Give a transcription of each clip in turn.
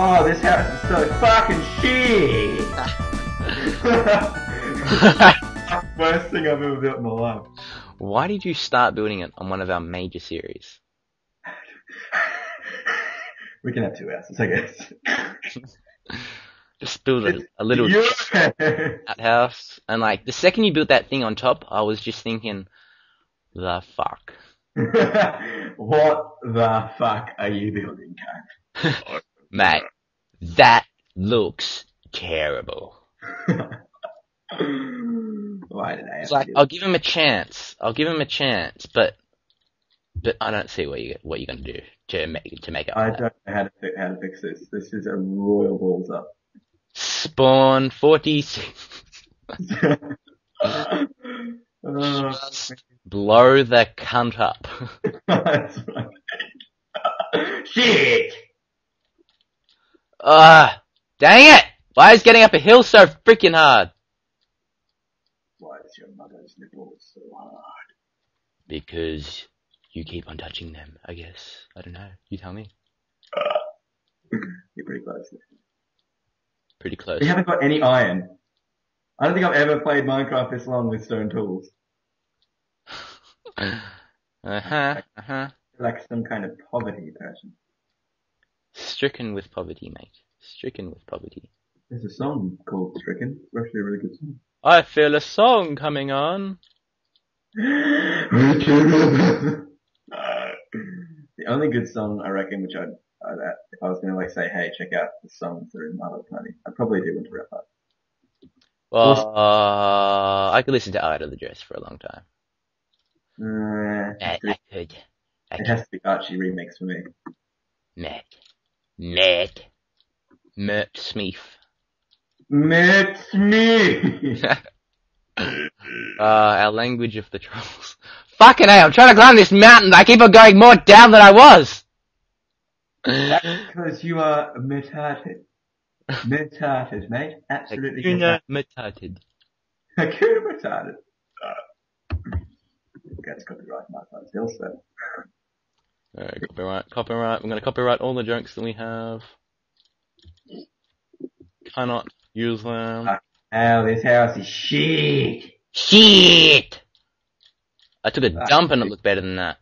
Oh, this house is so fucking shit. Worst thing I've ever built in my life. Why did you start building it on one of our major series? We can have two houses, I guess. Just build a, a little house, and like the second you built that thing on top, I was just thinking, the fuck. what the fuck are you building, cunt? Mate, that looks terrible. Why did I It's like I'll give him a chance. I'll give him a chance, but but I don't see what you what you're gonna do to make to make it. I don't know how to, fi- how to fix this. This is a royal balls up. Spawn forty six. Oh, blow the cunt up. that's right. Shit! Ah, dang it! Why is getting up a hill so freaking hard? Why is your mother's nipples so hard? Because you keep on touching them. I guess I don't know. You tell me. You're pretty close. Pretty close. We haven't got any iron. I don't think I've ever played Minecraft this long with stone tools. uh huh. Uh huh. Like some kind of poverty person. Stricken with poverty, mate. Stricken with poverty. There's a song called Stricken. It's actually a really good song. I feel a song coming on. the only good song I reckon, which I'd, I'd if I was going to like say, hey, check out the songs that are in My Little Pony, I'd probably do Winter Wrap Up. Well, uh, I could listen to Art of the Dress for a long time. Uh, I, I could. I it could. has to be Archie remix for me. Matt. Matt. Mert Smith. It's me. uh, our language of the trolls. Fucking hell, I'm trying to climb this mountain, I keep on going more down than I was! Because you are retarded. Retarded, mate. Absolutely Hakuna retarded. Matata. Hakuna retarded. Uh, that's copyright my part still, so. Alright, copyright, copyright. I'm gonna copyright all the jokes that we have. Cannot use them. Oh, this house is shit. Shit! I took a dump and it looked better than that.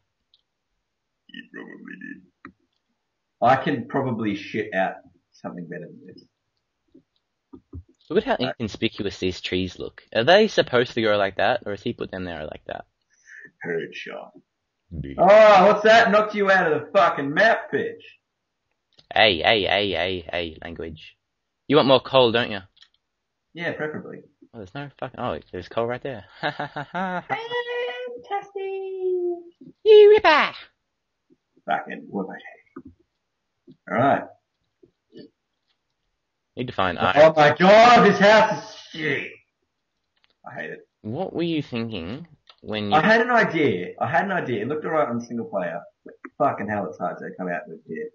You probably did. I can probably shit out something better than this. Look at how Right. inconspicuous these trees look. Are they supposed to grow like that, or has he put them there like that? Headshot. Oh, what's that? Knocked you out of the fucking map bitch. Hey, hey, hey, hey, hey, language. You want more coal, don't you? Yeah, preferably. Oh, there's no fucking. Oh, there's coal right there. Ha ha ha ha. ha. Fantastic. You ripper! Fucking woman. Alright. Need to find Oh my god, this house is shit. I hate it. What were you thinking when you? I had an idea. I had an idea. It looked alright on single player. Fucking hell, it's hard to come out with here.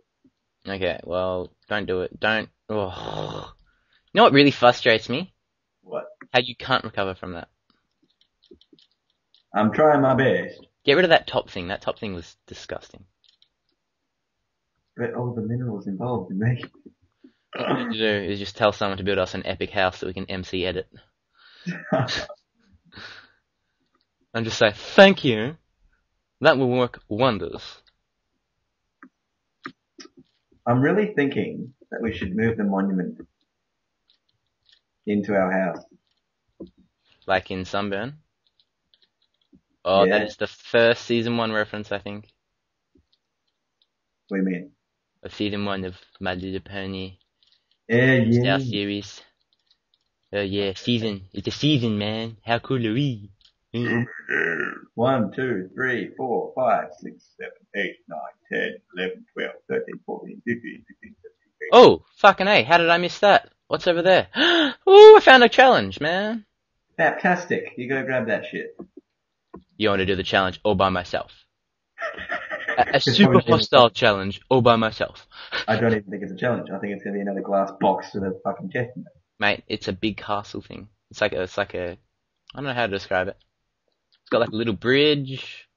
Okay, well, don't do it. Don't. Oh. You know what really frustrates me? What? How you can't recover from that. I'm trying my best. Get rid of that top thing. That top thing was disgusting. But all the minerals involved in making What we need to do is just tell someone to build us an epic house that we can MC edit. And just say, thank you. That will work wonders. I'm really thinking that we should move the monument into our house. Like in Sunburn. Oh, that Yeah. is the first season one reference, I think. What do you mean? Of season one of My Little Pony. Yeah, yeah. Star series. Oh yeah, season. It's a season, man. How cool are we? Mm. One, two, three, four, five, six, seven, eight, nine, ten, eleven, twelve, thirteen, fourteen, fifteen, sixteen, seventeen, eighteen. Oh, fucking A, how did I miss that? What's over there? Ooh, I found a challenge, man. Fantastic. You go grab that shit. You want to do the challenge all by myself. A, a It's super probably- hostile challenge all by myself. I don't even think it's a challenge. I think it's gonna be another glass box with a fucking chest in it. Mate, it's a big castle thing. It's like a, it's like a, I don't know how to describe it. Got like a little bridge.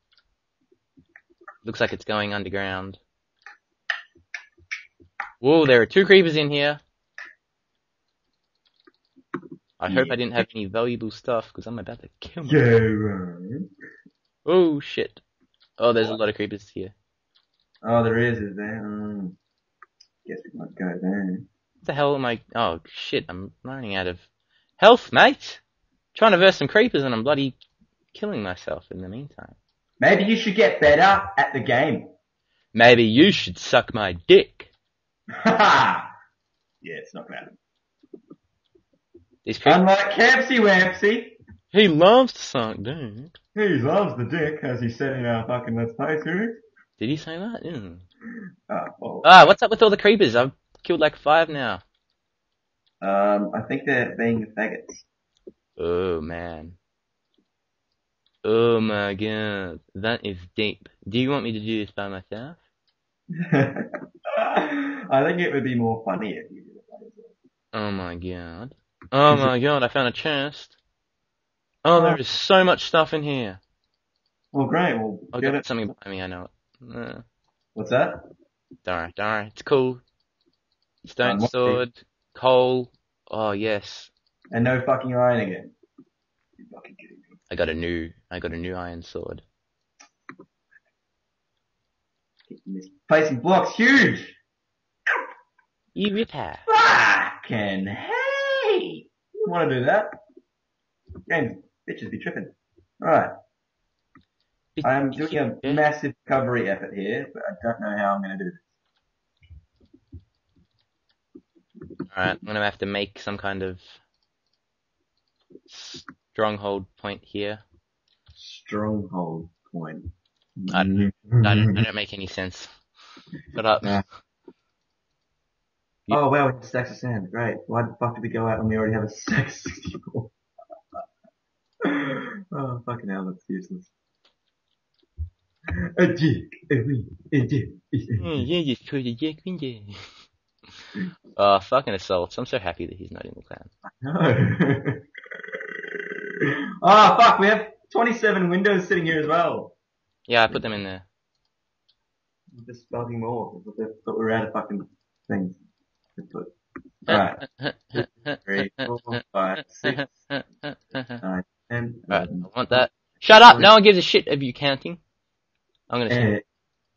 Looks like it's going underground. Whoa, there are two creepers in here. I hope. I didn't have any valuable stuff because I'm about to kill Yeah, right. Oh shit. Oh, there's a lot of creepers here. Oh, there is, is there? Mm. Guess we might go there. What the hell am I? Oh shit, I'm running out of health, mate. Trying to verse some creepers and I'm bloody killing myself in the meantime. Maybe you should get better at the game. Maybe you should suck my dick. yeah, it's not gonna happen. These creepers. Unlike Campsy Wampsy, he loves to suck dick. he loves the dick, as he said in our fucking Let's Play series. Did he say that? Ah, well, Ah, what's up with all the creepers? I've killed like five now. um, I think they're being faggots. Oh man. Oh my god. That is deep. Do you want me to do this by myself? I think it would be more funny if you did it by yourself. Oh my god. Oh my god, I found a chest. Oh, there is so much stuff in here. Well, great. Well, I'll get it. something behind me, I know it. Uh, What's that? don't worry, it's cool. Stone Um, sword, coal. Oh yes. And no fucking iron again. You fucking kidding? I got a new, I got a new iron sword. Placing blocks huge. You ripper. Fucking hey! You want to do that? Games, bitches be tripping. Alright, I'm doing a massive recovery effort here, but I don't know how I'm gonna do this. Alright, I'm gonna have to make some kind of stronghold point here. Stronghold point. I don't I don't, I don't make any sense. Shut up. Nah. Oh wow, have stacks of sand. Great. Why the fuck did we go out when we already have a stack of 64? oh, fucking hell, that's useless. A dick, a wee, a dick. Yeah, put a there. Oh, fucking assaults. I'm so happy that he's not in the clan. No. Ah, fuck, we have 27 windows sitting here as well. Yeah, I put them in there. Just starting more, but we- but we're out of fucking things to put. Alright, three, four, five, six, nine, ten, Right, I want that. Shut up! No one gives a shit of you counting. I'm gonna, Eh,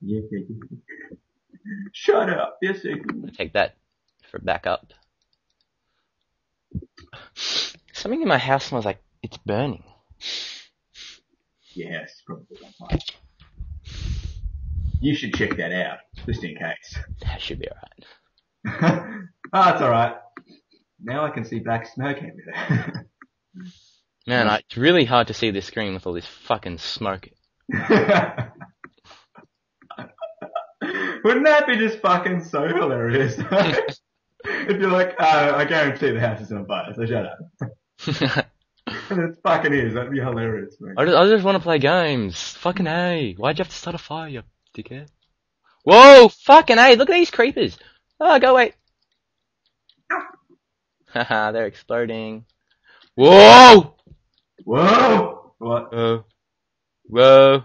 yeah, yeah, yeah. Shut up, yes, I can. take that for backup. Something in my house smells like it's burning. Yes, probably mine. You should check that out, just in case. That should be alright. oh, it's alright. Now I can see black smoke everywhere. Man, I, it's really hard to see this screen with all this fucking smoke. Wouldn't that be just fucking so hilarious? if you're like, uh, I guarantee the house is on fire, so shut up. It fucking is, that'd be hilarious, man. I just, I just want to play games. Fucking A. Why'd you have to start a fire, you dickhead? Whoa! Fucking A! Look at these creepers! Oh, go away! Haha, they're exploding. Whoa! Whoa! What? Whoa. Whoa.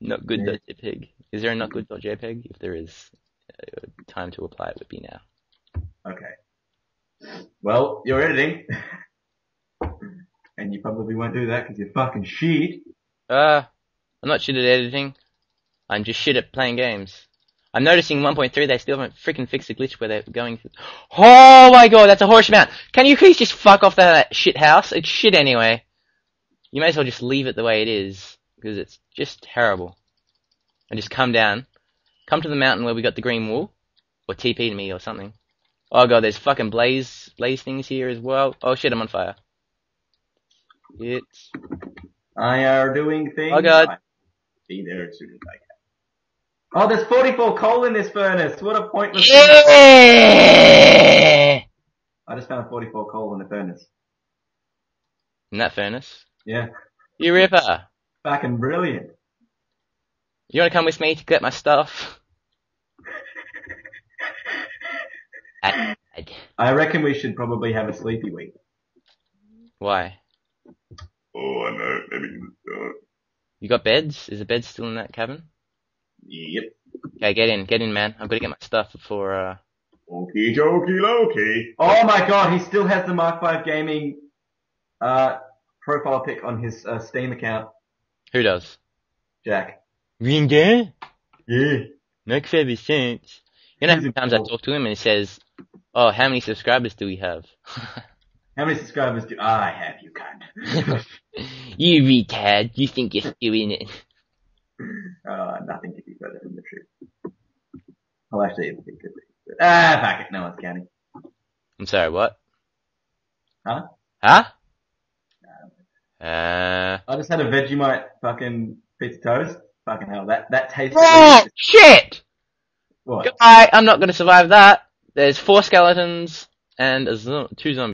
Not good.jpg. Is there a not good.jpg? If there is, uh, time to apply it would be now. Okay. Well, you're editing. and you probably won't do that because you're fucking shit. Uh, I'm not shit at editing. I'm just shit at playing games. I'm noticing 1.3 they still haven't freaking fixed the glitch where they're going to... Oh my god, that's a horse mount! Can you please just fuck off that shit house? It's shit anyway. You may as well just leave it the way it is, because it's just terrible. And just come down. Come to the mountain where we got the green wool. Or TP to me or something. Oh god, there's fucking blaze, blaze things here as well. Oh shit, I'm on fire. It's... I are doing things. Oh, God. Be there as soon as I can. Oh, there's 44 coal in this furnace. What a pointless. Yeah! I just found 44 coal in the furnace. In that furnace. Yeah. You ripper. Fucking brilliant. You wanna come with me to get my stuff? I reckon we should probably have a sleepy week. why? Oh, I know. Maybe. Uh, You got beds? Is the bed still in that cabin? yep. Okay, get in, get in, man. I've got to get my stuff before uh, Okie dokie Loki. Oh my god, he still has the Mach 5 Gaming uh, profile pic on his uh, Steam account, Who does? Jack. Ringer? Yeah. Makes every sense. You know how many times I talk to him and he says, oh, how many subscribers do we have? How many subscribers do I have, you cunt? you retard, you think you're in it. uh, nothing could be further from the truth. Well, actually, it could be. Ah, fuck it. No one's counting. I'm sorry, what? Huh? Huh? Uh, I just had a Vegemite fucking pizza toast. Fucking hell, that that tastes. oh, shit! What? I, I'm not gonna survive that. There's four skeletons and a zo- two zombies.